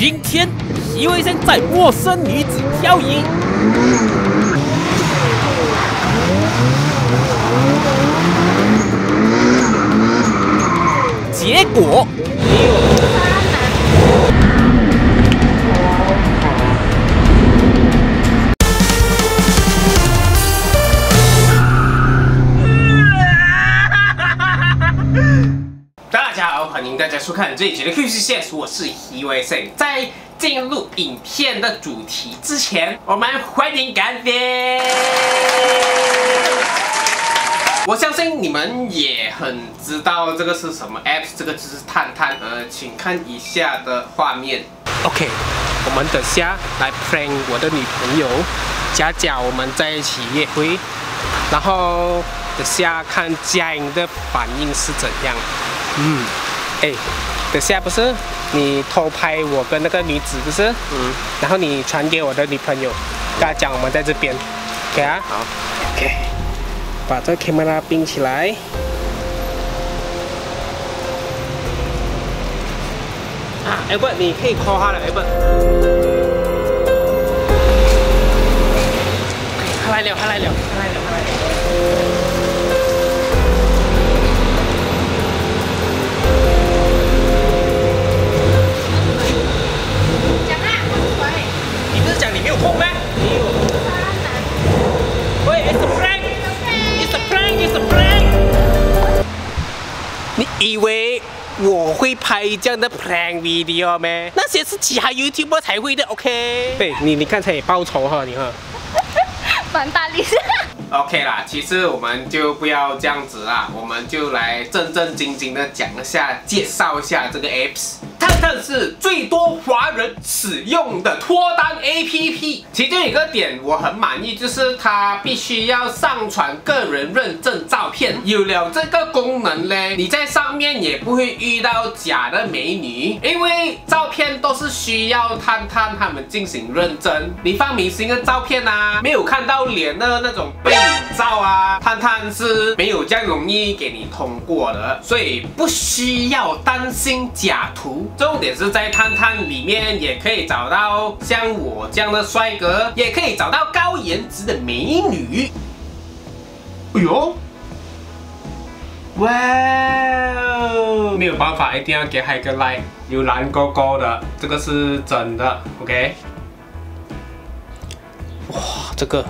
今天皮卫生在陌生女子漂移，结果。大家好，欢迎大家收看这一集的 QC 线，我是 h e 森。在进入影片的主题之前，我们欢迎干爹。我相信你们也很知道这个是什么 app，这个就是探探。呃，请看以下的画面。OK，我们等下来 prank 我的女朋友假假，我们在一起约会，然后等下看佳颖的反应是怎样。嗯，哎，等下不是你偷拍我跟那个女子不是？嗯，然后你传给我的女朋友，跟她讲我们在这边，OK 啊？好，OK，把这 camera 并起来。啊，哎不，你可以 call 他了，哎不。他来了，他来了，他来了，他来了。样的 prank video 吗？那些是其他 YouTuber 才会的，OK？对你，你刚才也报仇哈，你哈。蛮大力。OK 啦，其实我们就不要这样子啦，我们就来正正经经的讲一下，介绍一下这个 apps。探探是最多华人使用的脱单 APP，其中一个点我很满意，就是它必须要上传个人认证照片。有了这个功能呢，你在上面也不会遇到假的美女，因为照片都是需要探探他们进行认证。你放明星的照片啊，没有看到脸的那种背影照啊，探探是没有这样容易给你通过的，所以不需要担心假图。重点是在探探里面也可以找到像我这样的帅哥，也可以找到高颜值的美女。哎呦！哇哦！没有办法，一定要给他一个 like，有蓝勾勾的，这个是真的，OK？哇，这个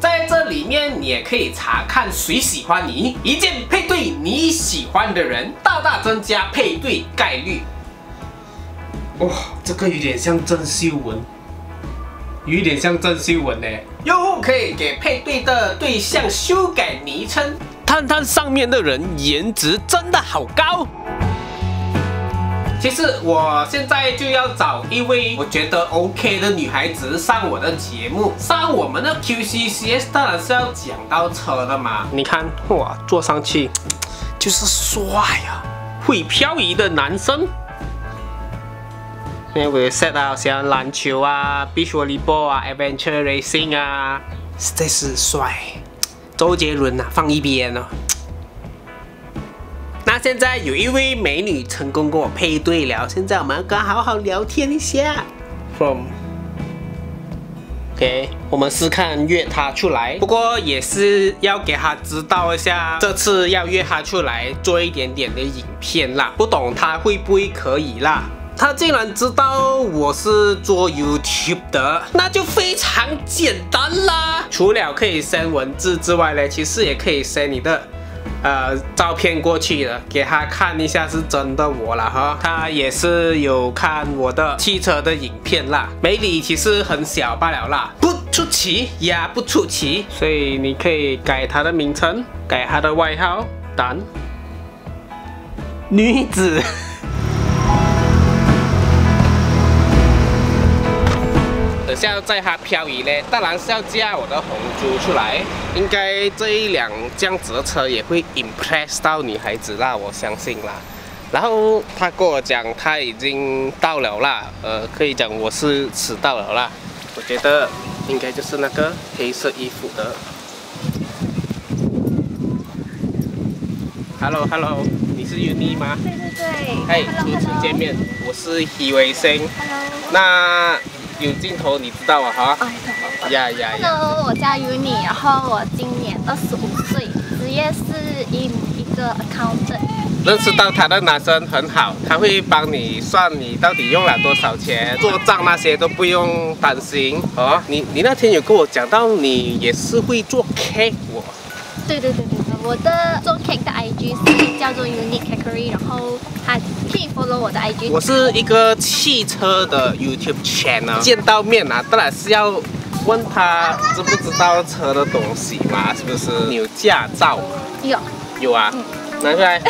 在这里面你也可以查看谁喜欢你，一键配对你喜欢的人，大大增加配对概率。哇，这个有点像郑秀文，有一点像郑秀文呢。用户可以给配对的对象修改昵称。探探上面的人颜值真的好高。其实我现在就要找一位我觉得 OK 的女孩子上我的节目，上我们的 QCCS 当然是要讲到车的嘛。你看，哇，坐上去就是帅啊，会漂移的男生。那我 set 啊像篮球啊、beach volleyball 啊、adventure racing 啊，实在是帅。周杰伦呐、啊，放一边哦。那现在有一位美女成功跟我配对了，现在我们要跟她好好聊天一下。From OK，我们试看约她出来，不过也是要给她知道一下，这次要约她出来做一点点的影片啦，不懂她会不会可以啦。她竟然知道我是做 YouTube 的，那就非常简单啦。除了可以 send 文字之外呢，其实也可以 send 你的呃照片过去了，给他看一下是真的我了哈。他也是有看我的汽车的影片啦，美女其实很小罢了啦，不出奇呀不出奇，所以你可以改他的名称，改他的外号，等女子。等下在它漂移呢，当然是要加我的红猪出来。应该这一辆这样子的车也会 impress 到女孩子啦，我相信啦。然后他跟我讲他已经到了啦，呃，可以讲我是迟到了啦。我觉得应该就是那个黑色衣服的。Hello Hello，你你是 Uni 吗？对对对。嘿，Hello，初次见面，我是徐维生。Hello。那有镜头你知道啊哈？哎，懂呀呀呀！Hello，我叫 Uni，然后我今年二十五岁，职业是一一个 accountant。认识到他的男生很好，他会帮你算你到底用了多少钱，做账那些都不用担心哦。你你那天有跟我讲到你也是会做 cake 我，对对对对对，我的做 cake 的 IG 是叫做 Unique Cakery，然后他可以 follow 我的 IG。我是一个汽车的 YouTube channel，见到面啊，当然是要问他知不知道车的东西嘛，是不是？你有驾照吗？有，有啊，嗯拿出来，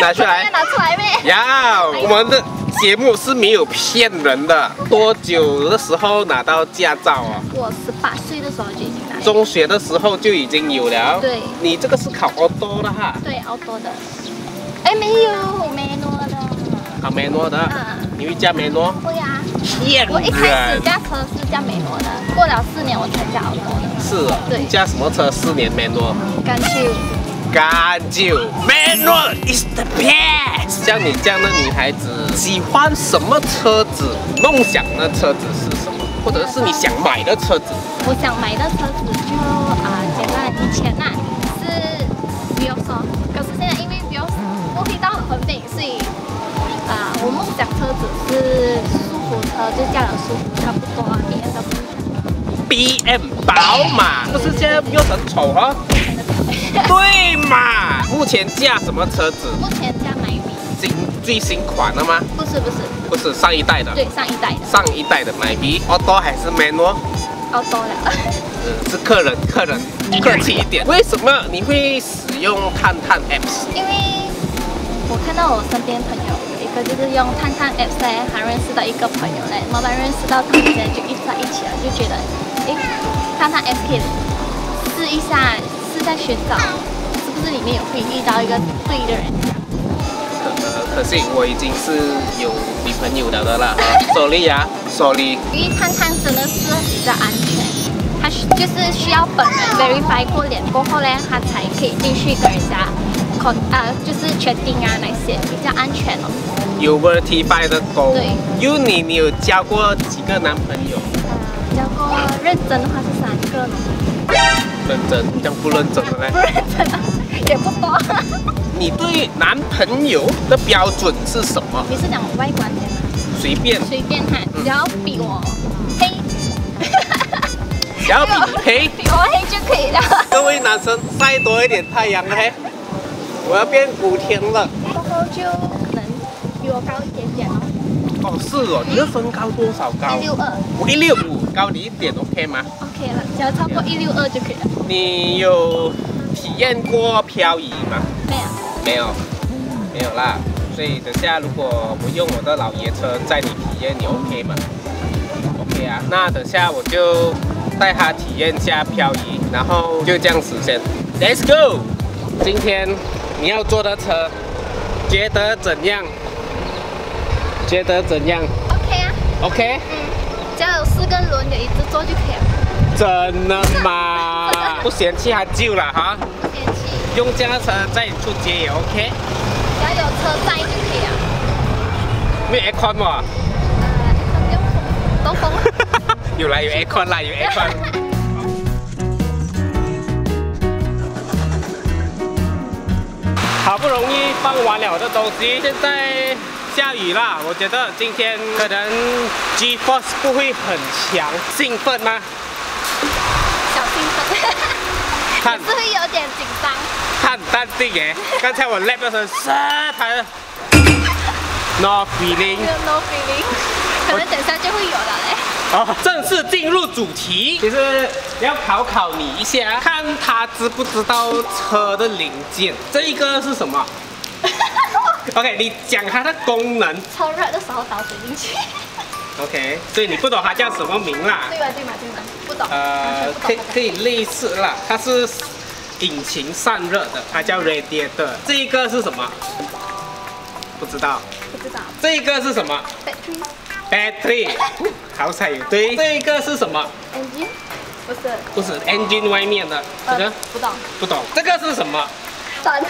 拿出来。拿出来呗？要，我们的节目是没有骗人的。多久的时候拿到驾照啊？我十八岁的时候就已经。中学的时候就已经有了。对你这个是考 auto 的哈，对，奥多的。哎，没有，manual 的。考 manual 的。嗯，你会驾 manual？会啊。骗我一开始。驾车是驾美诺的，过了四年我才驾奥多的。是啊。对你驾什么车？四年 manual。干去干就 manual is the best。像你这样的女孩子，喜欢什么车子？梦想的车子是什么？或者是你想买的车子？我想买的车子就啊、简单，以前呐、是 Vios 哦，可是现在因为 Vios 不会到很美，所以啊、我梦想车子是舒服车，就驾了舒服，差不多 B M W。B M 宝马，不是现在又很丑哦？对嘛？目前驾什么车子？目前最新款的吗？不是不是，不是上一代的，对上一代的上一代的买 B auto 还是 manual？澳洲了。嗯，是客人，客人客气一点。为什么你会使用探探 apps？因为我看到我身边朋友有一个就是用探探 App 嘞，还认识到一个朋友嘞，慢慢认识到他们现在就一在一起了，就觉得，哎，探探 App 可以试一下，是在寻找是不是里面有会遇到一个对的人可惜我已经是有女朋友了的啦。Sorry 啊，Sorry。因为探探真的是比较安全，它需就是需要本人 verify 过脸过后呢，他才可以进去跟人家 con 啊，就是确定啊那些比较安全哦。有 verify 的狗。对。Uni，你有交过几个男朋友？呃，交过认真的话是三个呢。认真，这样不认真的嘞不？认真的也不多。你对男朋友的标准是什么？你是讲外观的吗？随便，随便哈，只要比我黑，只要比你黑。比我黑就可以了。各位男生晒多一点太阳嘿，我要变古天了。过后就可能比我高一点点哦，哦，是哦，你的身高多少高一？六二我一六五，高你一点 OK 吗？，OK 了，只要超过一六二就可以了。你有体验过漂移吗？没有，没有，没有啦。所以等下如果我用我的老爷车载你体验，你 OK 吗？OK 啊，那等下我就带他体验一下漂移，然后就这样实现。Let's go！今天你要坐的车，觉得怎样？觉得怎样 OK 啊，？OK？嗯，只要有四个轮有一直坐就可以了，真的吗？不嫌弃还旧了哈，用这样的车载你出街也 OK。只要有车载就可以了。没有 aircon 吗？呃，不用风，都风。有啦，有 aircon 啦，有 aircon。好不容易放完了我的东西，现在下雨啦。我觉得今天可能 G force 不会很强，兴奋吗？小兴奋，看 也是会有点紧张。淡定耶。刚才我 lap 的时候，唰，他 no feeling no feeling，可能等下就会有了嘞。哦，正式进入主题，其实要考考你一下，看他知不知道车的零件。这一个是什么？OK，你讲它的功能。超热的时候倒水进去。OK，所以你不懂它叫什么名啦？对吧？对吧？对吧？不懂。呃可以可以类似啦，它是引擎散热的，它叫 radiator。这一个是什么？不知道。不知道。这一个是什么 Battery？battery。好彩有对。这一个是什么？engine 不是。不是 engine 外面的这个。呃不懂。不懂，这个是什么？转。车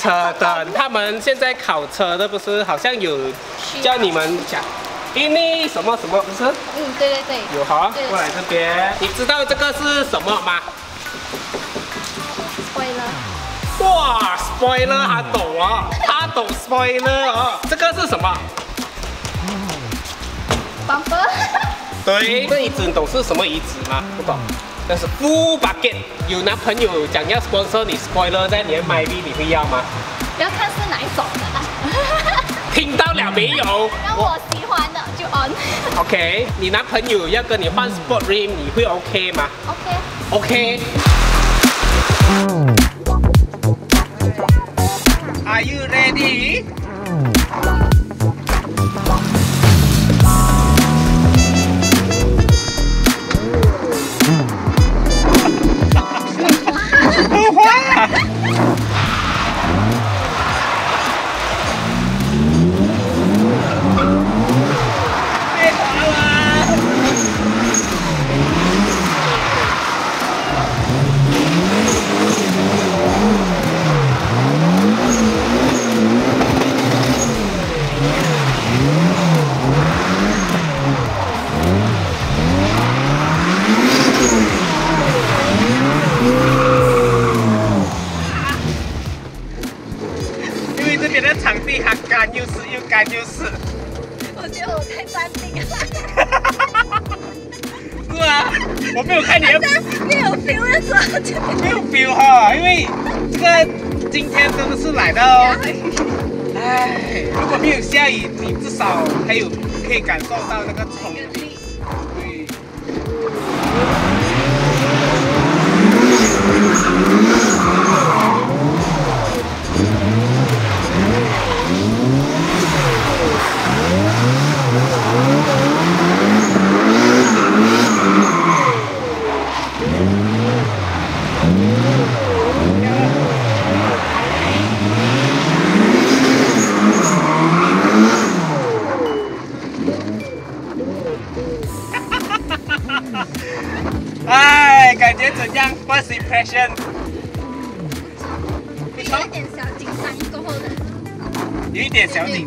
车灯。他们现在考车的不是好像有叫你们讲，因为什么什么不是？嗯，对对对。有哈对，过来这边。你知道这个是什么吗？哇，spoiler 他懂啊，他懂 spoiler 啊。这个是什么？bumper。对，这椅子你懂是什么椅子吗？不懂。但是 full bucket。有男朋友讲要 sponsor 你 spoiler 在你的 my V，你会要吗？要看是哪一种的啦。听到了没有？要我喜欢的就 on。OK，你男朋友要跟你换 sport rim，你会 OK 吗 OK。？OK。没有看你的 没有 feel 的时候就没有 feel 哈，因为这个今天真的是来到，唉，如果没有下雨，你至少还有可以感受到那个冲力。对。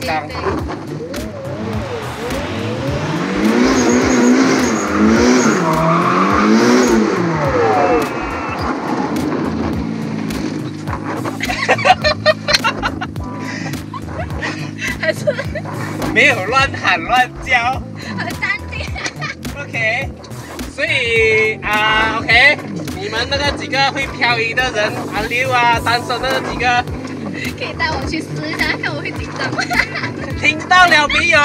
对。对对还是没有乱喊乱叫。很淡定。OK，所以啊、o k 你们那个几个会漂移的人，阿六啊，单身的那几个，可以带我去试一下？听到了没有？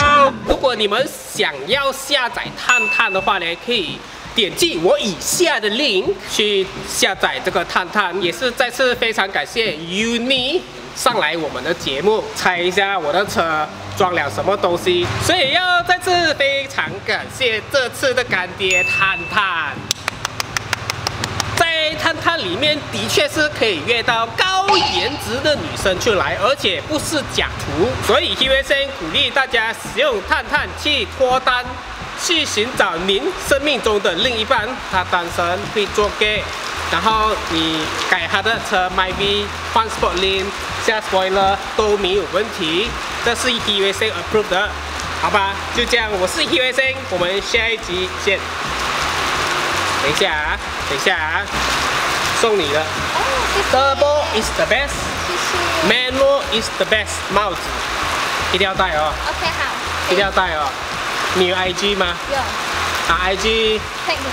如果你们想要下载探探的话呢，可以点击我以下的 link 去下载这个探探。也是再次非常感谢 Uni 上来我们的节目，猜一下我的车装了什么东西。所以要再次非常感谢这次的干爹探探。探探里面的确是可以约到高颜值的女生出来，而且不是假图，所以 h u s 鼓励大家使用探探去脱单，去寻找您生命中的另一半。他单身会做 gay，然后你改他的车 My V 换 Sport Lane 下 Spoiler 都没有问题，这是 h u s approve 的，好吧？就这样，我是 h u s 我们下一集见。等一下啊，等一下啊，送你的。哦，谢谢。Turbo is the best, 谢谢。manual is the best。帽子一定要戴哦，OK，好。一定要戴哦。你有 IG 吗？有啊，IG take 你。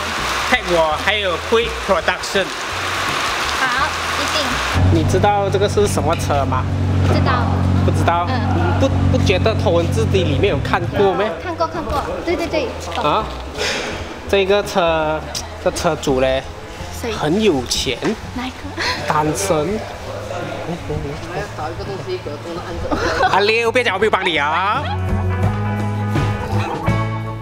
tag 我，还有 Quick Production。好，一定你知道这个是什么车吗？知道。不知道？嗯你不不觉得《头文字 D》里面有看过没？看过看过，对对对，啊，这个车的车主嘞谁？很有钱，哪一个？单身。找一个东西，隔中的按着。阿六，别讲我没有帮你啊！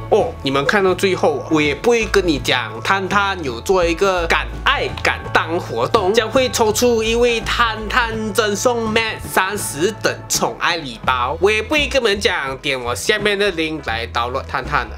哦，你们看到最后，我也不会跟你讲，探探有做一个敢爱敢当活动，将会抽出一位探探赠送 Mat 三十等宠爱礼包。我也不会跟你们讲，点我下面的 link 来 download 探探的。